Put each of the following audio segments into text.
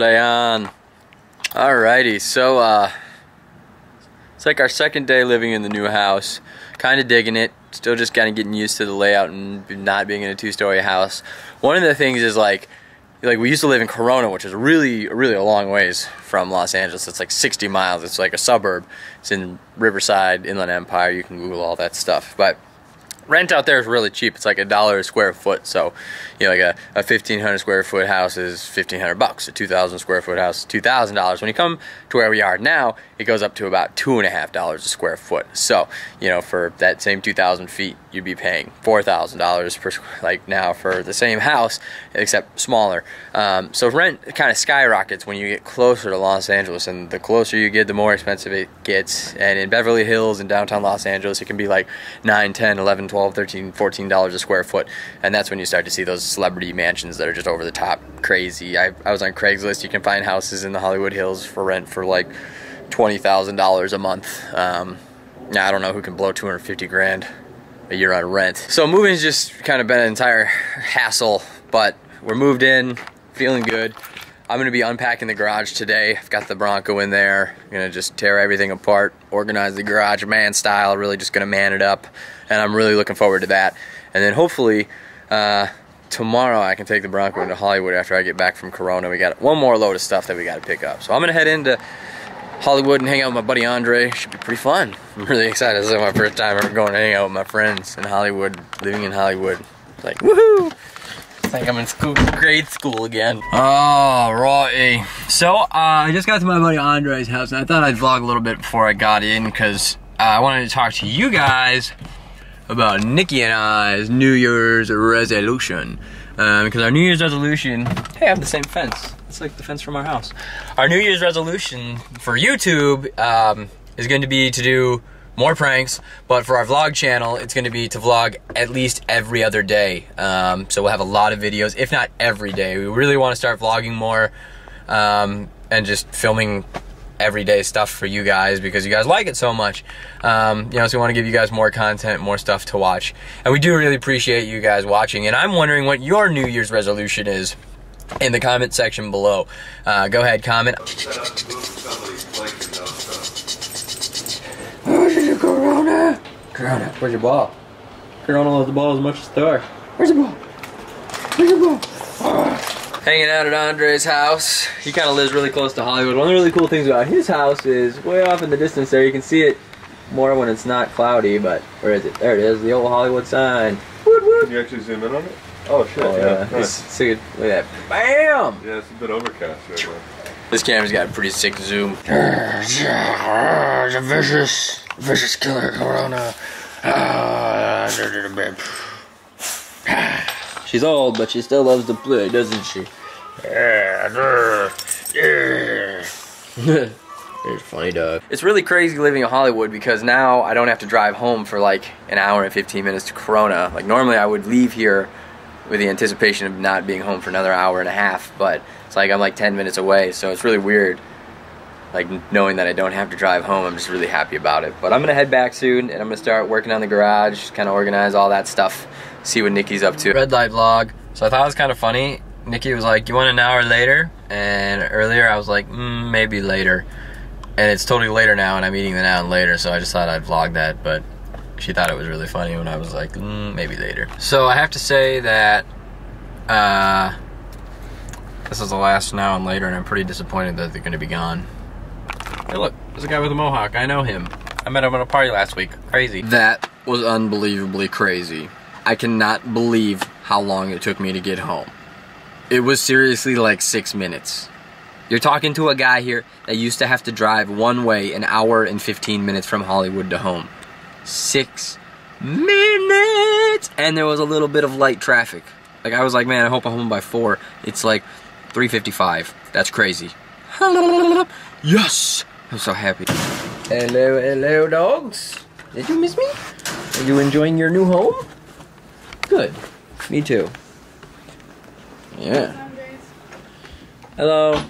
Play on. Alrighty, so uh, it's like our second day living in the new house. Kind of digging it. Still just kind of getting used to the layout and not being in a two-story house. One of the things is like, like we used to live in Corona, which is really, really a long ways from Los Angeles. It's like 60 miles. It's like a suburb. It's in Riverside, Inland Empire. You can Google all that stuff, but rent out there is really cheap. It's like a dollar a square foot. So, you know, like a, a 1500 square foot house is 1500 bucks. A 2000 square foot house is $2,000. When you come to where we are now, it goes up to about two and a half dollars a square foot. So, you know, for that same 2,000 feet, you'd be paying $4,000 per like now for the same house, except smaller. Um, so rent kind of skyrockets when you get closer to Los Angeles, and the closer you get, the more expensive it gets. And in Beverly Hills and downtown Los Angeles, it can be like 9, 10, 11, 12, 13, 14 dollars a square foot, and that's when you start to see those celebrity mansions that are just over the top crazy. I, I was on Craigslist. You can find houses in the Hollywood Hills for rent for like twenty thousand dollars a month. Um, now I don't know who can blow 250 grand a year on rent. So moving's just kind of been an entire hassle, but we're moved in, feeling good. I'm gonna be unpacking the garage today. I've got the Bronco in there. I'm gonna just tear everything apart, organize the garage man style, really just gonna man it up. And I'm really looking forward to that. And then hopefully, uh, tomorrow I can take the Bronco into Hollywood after I get back from Corona. We got one more load of stuff that we gotta pick up. So I'm gonna head into Hollywood and hang out with my buddy Andre. Should be pretty fun. I'm really excited. This is my first time ever going to hang out with my friends in Hollywood, living in Hollywood. It's like, woohoo! It's like I'm in school, grade school again. Alrighty. So, uh, I just got to my buddy Andre's house, and I thought I'd vlog a little bit before I got in, because uh, I wanted to talk to you guys about Nikki and I's New Year's resolution. Um, because our New Year's resolution, hey, I have the same fence. It's like the fence from our house. Our New Year's resolution for YouTube um, is going to be to do more pranks, but for our vlog channel, it's going to be to vlog at least every other day. Um, so we'll have a lot of videos, if not every day. We really want to start vlogging more um, and just filming everyday stuff for you guys because you guys like it so much. Um, you know, so we want to give you guys more content, more stuff to watch. And we do really appreciate you guys watching. And I'm wondering what your New Year's resolution is in the comment section below. Uh, go ahead, comment. Where's your Corona? Corona, where's your ball? Corona loves the ball as much as Thor. Where's the ball? Where's your ball? Hanging out at Andre's house. He kind of lives really close to Hollywood. One of the really cool things about his house is way off in the distance there. You can see it more when it's not cloudy, but where is it? There it is, the old Hollywood sign. Woot, woot. Can you actually zoom in on it? Oh shit! Oh, yeah, yeah. nice. It's, see it, look at that. Bam! yeah, it's a bit overcast right now. This camera's got a pretty sick zoom. It's a vicious, vicious killer corona. She's old, but she still loves to play, doesn't she? It's funny dog. It's really crazy living in Hollywood because now I don't have to drive home for like an hour and 15 minutes to Corona. Like normally I would leave here with the anticipation of not being home for another hour and a half, but it's like I'm like 10 minutes away, so it's really weird. Like knowing that I don't have to drive home, I'm just really happy about it. But I'm gonna head back soon, and I'm gonna start working on the garage, kind of organize all that stuff, see what Nikki's up to. Red light vlog. So I thought it was kind of funny. Nikki was like, "You want an hour later?" And earlier I was like, mm, "Maybe later." And it's totally later now, and I'm eating the now and later, so I just thought I'd vlog that. But she thought it was really funny when I was like, mm, maybe later. So I have to say that uh, this is the last now and later, and I'm pretty disappointed that they're going to be gone. Hey, look, there's a guy with a mohawk. I know him. I met him at a party last week. Crazy. That was unbelievably crazy. I cannot believe how long it took me to get home. It was seriously like six minutes. You're talking to a guy here that used to have to drive one way an hour and 15 minutes from Hollywood to home. Six minutes! And there was a little bit of light traffic. Like, I was like, man, I hope I'm home by four. It's like 3.55. That's crazy. Hello. Yes! I'm so happy. Hello, hello, dogs. Did you miss me? Are you enjoying your new home? Good. Me too. Yeah. Hello.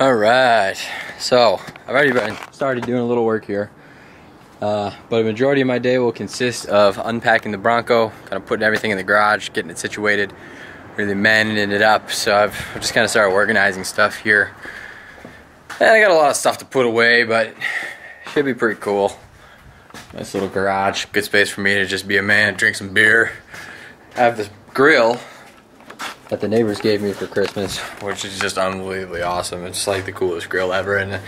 All right. So I've already been started doing a little work here, uh, but a majority of my day will consist of unpacking the Bronco, kind of putting everything in the garage, getting it situated, really manning it up. So I've just kind of started organizing stuff here. And I got a lot of stuff to put away, but it should be pretty cool. Nice little garage, good space for me to just be a man, drink some beer. I have this grill that the neighbors gave me for Christmas, which is just unbelievably awesome. It's like the coolest grill ever, and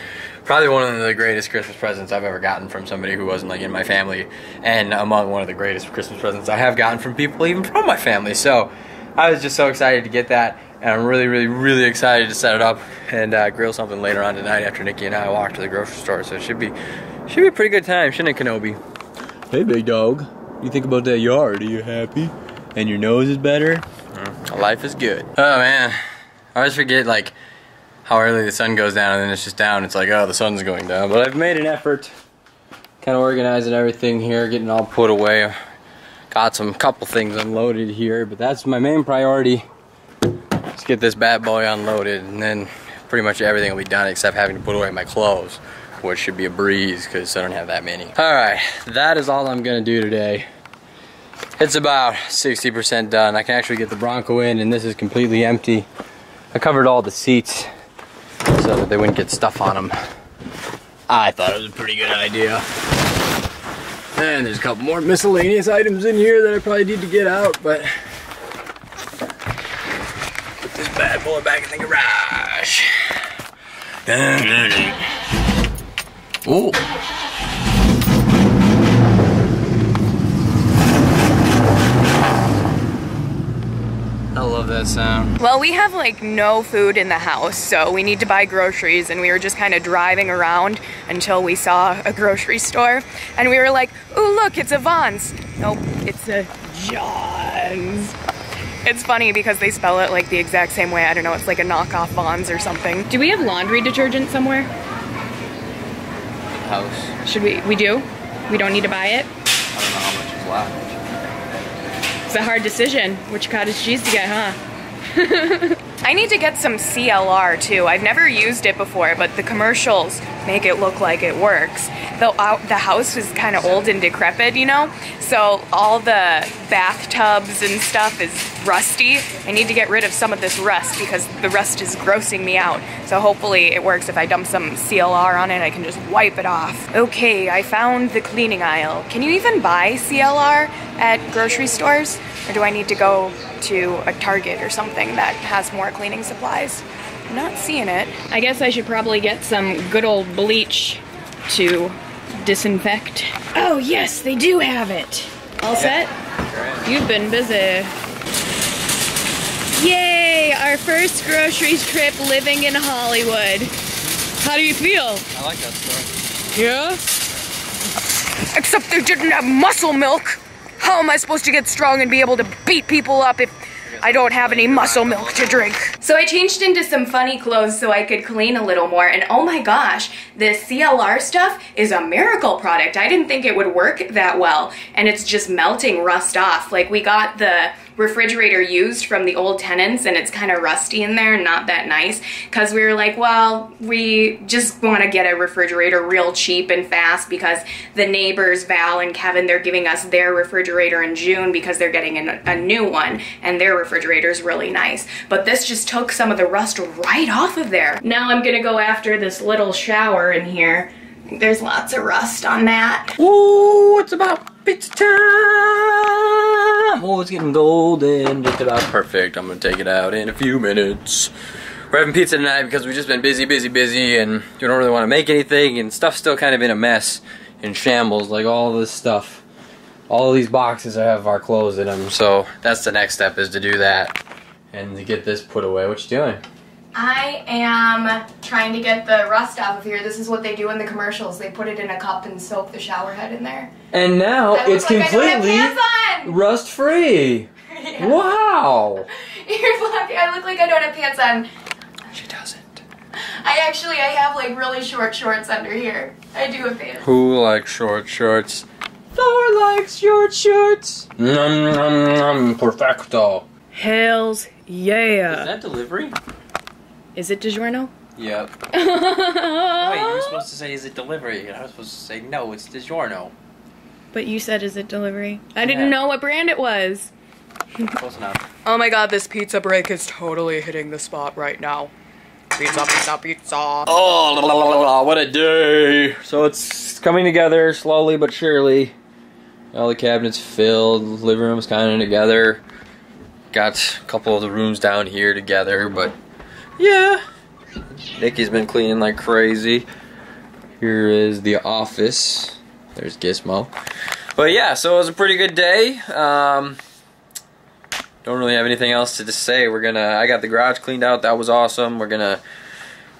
probably one of the greatest Christmas presents I've ever gotten from somebody who wasn't like in my family, and among one of the greatest Christmas presents I have gotten from people even from my family. So I was just so excited to get that, and I'm really, really, really excited to set it up and uh, grill something later on tonight after Nikki and I walk to the grocery store. So it should be should be a pretty good time, shouldn't it, Kenobi? Hey, big dog. You think about that yard? Are you happy? And your nose is better? Life is good. Oh man, I always forget like how early the sun goes down and then it's just down. It's like, oh, the sun's going down. But I've made an effort, kind of organizing everything here, getting all put away. Got some couple things unloaded here, but that's my main priority. Let's get this bad boy unloaded, and then pretty much everything will be done except having to put away my clothes, which should be a breeze because I don't have that many. All right, that is all I'm gonna do today. It's about 60% done. I can actually get the Bronco in, and this is completely empty. I covered all the seats so that they wouldn't get stuff on them. I thought it was a pretty good idea. And there's a couple more miscellaneous items in here that I probably need to get out, but put this bad boy back in the garage. Oh. I love that sound. Well, we have like no food in the house, so we need to buy groceries, and we were just kind of driving around until we saw a grocery store, and we were like, "Ooh, look, it's a Vons." Nope, it's a Jons. It's funny because they spell it like the exact same way. I don't know, it's like a knockoff Vons or something. Do we have laundry detergent somewhere? House. Should we? We do. We don't need to buy it. I don't know how much is left. It's a hard decision which cottage cheese to get, huh? I need to get some CLR too. I've never used it before, but the commercials make it look like it works. The, uh, the house was kind of old and decrepit, you know? So all the bathtubs and stuff is rusty. I need to get rid of some of this rust because the rust is grossing me out. So hopefully it works if I dump some CLR on it, I can just wipe it off. Okay, I found the cleaning aisle. Can you even buy CLR at grocery stores? Or do I need to go to a Target or something that has more cleaning supplies? I'm not seeing it. I guess I should probably get some good old bleach to disinfect. Oh yes, they do have it. All set? You've been busy. Yay! Our first grocery trip living in Hollywood. How do you feel? I like that story. Yeah? Except they didn't have muscle milk. How am I supposed to get strong and be able to beat people up if I don't have any muscle milk to drink? So I changed into some funny clothes so I could clean a little more, and oh my gosh, this CLR stuff is a miracle product. I didn't think it would work that well, and it's just melting rust off. Like, we got the refrigerator used from the old tenants and it's kind of rusty in there not that nice because we were like well we just want to get a refrigerator real cheap and fast because the neighbors val and kevin they're giving us their refrigerator in june because they're getting a new one and their refrigerator is really nice but this just took some of the rust right off of there now i'm gonna go after this little shower in here there's lots of rust on that Ooh, it's about pizza time! Oh, it's getting golden, just about perfect. I'm gonna take it out in a few minutes. We're having pizza tonight because we've just been busy, busy, busy, and we don't really want to make anything, and stuff's still kind of in a mess, in shambles, like all this stuff. All these boxes I have our clothes in them, so that's the next step is to do that and to get this put away. What you doing? I am trying to get the rust off of here. This is what they do in the commercials. They put it in a cup and soak the shower head in there. And now I it's like I don't have completely rust free. Yeah. Wow. You're lucky. I look like I don't have pants on. She doesn't. I actually I have like really short shorts under here. I do have pants. Who likes short shorts? Thor likes short shorts. Nom nom nom. Perfecto. Hells Is that delivery? Is it DiGiorno? Yep. Wait, you were supposed to say, is it delivery? And I was supposed to say, no, it's DiGiorno. But you said is it delivery? I didn't know what brand it was. Close enough. Oh my god, this pizza break is totally hitting the spot right now. Pizza, pizza, pizza. Oh, la, la, la, la, what a day! So it's coming together slowly but surely. All the cabinets filled, living room's kind of together. Got a couple of the rooms down here together, but yeah. Nikki's been cleaning like crazy. Here is the office. There's Gizmo. But yeah, so it was a pretty good day. Um, don't really have anything else to just say. We're gonna. I got the garage cleaned out. That was awesome. We're gonna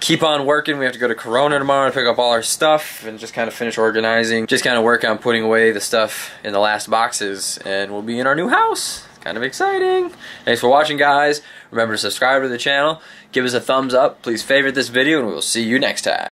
keep on working. We have to go to Corona tomorrow to pick up all our stuff and just kind of finish organizing. Just kind of work on putting away the stuff in the last boxes, and we'll be in our new house. Kind of exciting. Thanks for watching, guys. Remember to subscribe to the channel. Give us a thumbs up. Please favorite this video, and we will see you next time.